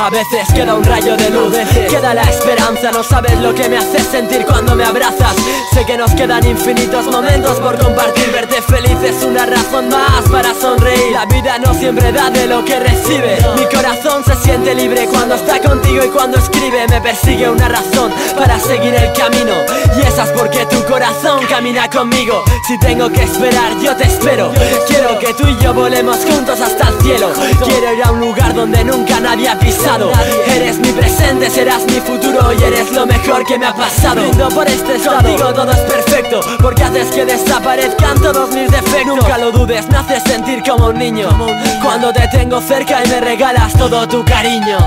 A veces queda un rayo de luz, queda la esperanza No sabes lo que me hace sentir cuando me abrazas Que nos quedan infinitos momentos por compartir. Verte feliz es una razón más para sonreír. La vida no siempre da de lo que recibe. Mi corazón se siente libre cuando está contigo y cuando escribe. Me persigue una razón para seguir el camino. Y esa es porque tu corazón camina conmigo. Si tengo que esperar yo te espero. Quiero que tú y yo volemos juntos hasta el cielo. Quiero ir a un lugar donde nunca nadie ha pisado. Eres mi presente, serás mi futuro Y eres lo mejor que me ha pasado. Brindo por este digo todo es perfecto Porque haces que desaparezcan todos mis defectos. Nunca lo dudes, me haces sentir como un niño. Cuando te tengo cerca y me regalas todo tu cariño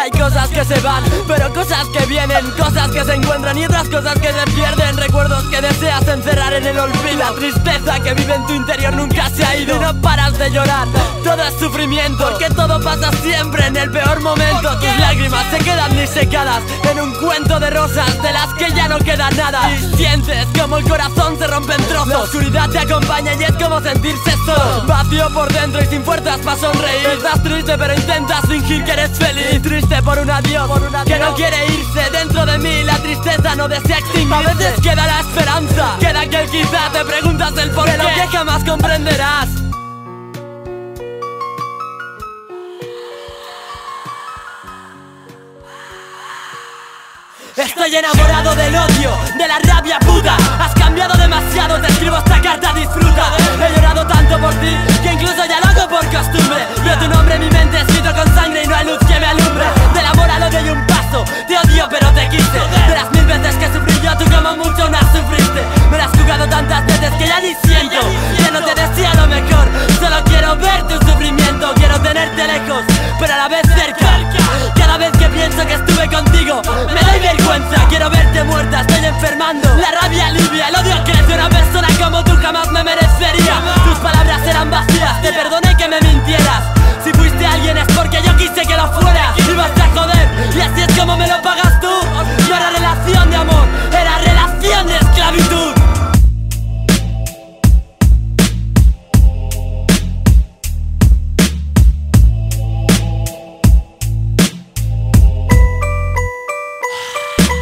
Hay cosas que se van, pero cosas que vienen Cosas que se encuentran y otras cosas que se pierden. Recuerdos que deseas encerrar en el olvido. La tristeza que vive en tu interior nunca se ha ido. Y no paras de llorar, todo es sufrimiento. Porque todo pasa siempre en el peor momento. Tus lágrimas se quedan disecadas En un cuento de rosas de las que ya no queda nada. Y sientes como el corazón se rompe en trozos. La oscuridad te acompaña y es como sentirse solo. Vacío por dentro y sin fuerzas para sonreír. Estás triste pero intentas fingir que eres feliz. Triste por un adiós, que no quiere irse dentro de mí. La tristeza no desea extinguirse. A veces queda la esperanza. Queda que quizá te preguntas el por qué lo que jamás comprenderás. Estoy enamorado del odio, de la rabia puta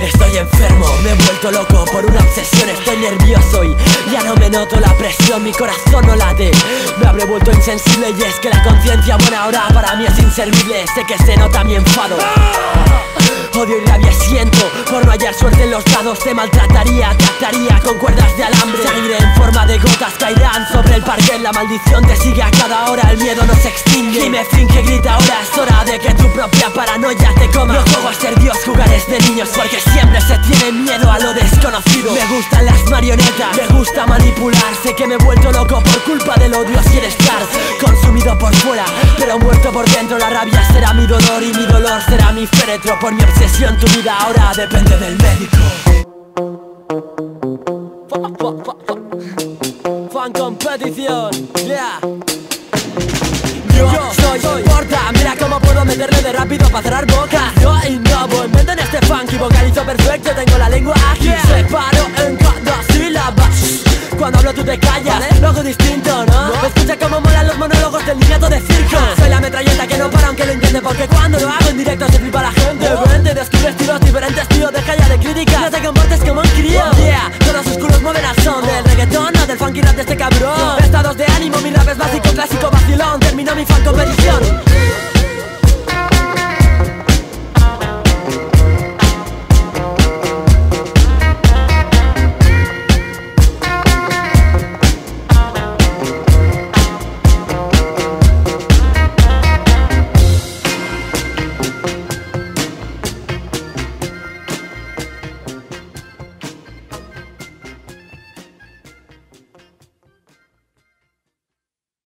Estoy enfermo, me he vuelto loco por una obsesión. Estoy nervioso y ya no me noto la presión. Mi corazón no late, me habré vuelto insensible Y es que la conciencia buena ahora para mí es inservible. Sé que se nota mi enfado. Odio y rabia siento por no hallar suerte en los dados Te maltrataría, trataría con cuerdas de alambre. Sangre en forma de gotas caerán sobre el parque. La maldición te sigue a cada hora, el miedo no se extingue. Y me finge, grita ahora es hora de que tu propia paranoia te coma. No juego a ser Dios, jugar es de niños Porque siempre se tiene miedo a lo desconocido. Me gustan las marionetas, me gusta manipular. Sé que me he vuelto loco por culpa del odio Quiero estar consumido por fuera. Pero muerto por dentro, la rabia será mi dolor Y mi dolor será mi féretro. Por mi obsesión tu vida ahora depende del médico. Fan competición, yeah. Yo soy porta, mira cómo puedo meterle de rápido para cerrar boca funky vocalizo perfecto, tengo la lengua ágil. Separo en cada sílaba Cuando hablo tú te callas, lo hago distinto, ¿no? Escucha cómo molan los monólogos del niñato de circo. Soy la metralleta que no para aunque lo entiende Porque cuando lo hago en directo se flipa la gente. Vente, descubre estilos diferentes, tío, deja ya de críticas. No te comportes como un crío. Yeah, todos sus culos mueven al son Del reggaetón, no del funky rap de este cabrón. Estados de ánimo, mi rap es básico, clásico, vacilón. Termino mi fan competición